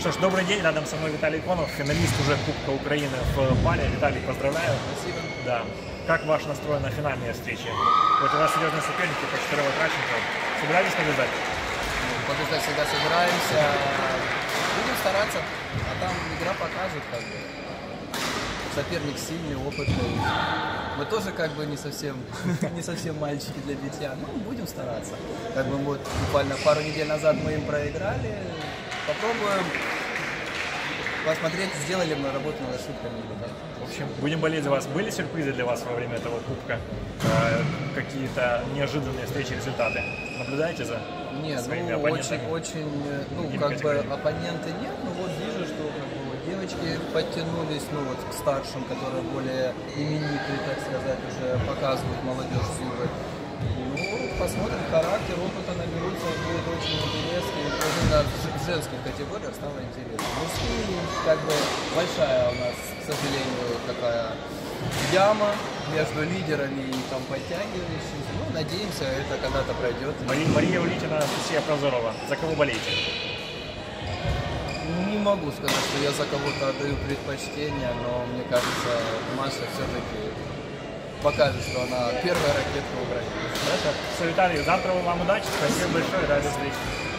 Что ж, добрый день, рядом со мной Виталий Конов, финалист уже Кубка Украины в паре. Виталий, поздравляю. Спасибо. Да. Как ваш настрой на финальные встречи? Вот у вас серьезные соперники по 4 Траченко. Собираетесь побеждать? Побеждать всегда собираемся. Будем стараться, а там игра покажет, как бы. Соперник сильный, опытный. Мы тоже как бы не совсем, не совсем мальчики для битья. Ну, будем стараться. Как бы вот буквально пару недель назад мы им проиграли. Попробуем посмотреть, сделали мы работу над ошибками или нет. В общем, будем болеть за вас. Были сюрпризы для вас во время этого Кубка? Э, Какие-то неожиданные встречи, результаты? Наблюдаете за Нет, своими ну оппонентами? очень, очень, э, ну Другими как бы оппоненты нет, но вот вижу, что как бы, вот девочки подтянулись, ну вот к старшим, которые более именитые, так сказать, уже показывают молодежь зубы. Ну, посмотрим, характер, опыта наберутся, будет очень интересно. Женских категориях стало интересно. Мужские, как бы, большая у нас, к сожалению, такая яма между лидерами и там подтягивающимися. Ну, надеемся, это когда-то пройдет. Мария, Мария Улитина, Анастасия Прозорова. За кого болеете? Не могу сказать, что я за кого-то отдаю предпочтение, но мне кажется, Маша все-таки покажет, что она первая ракетка Украины. Хорошо. Все, Виталий, завтра вам удачи. Спасибо большое. До встречи.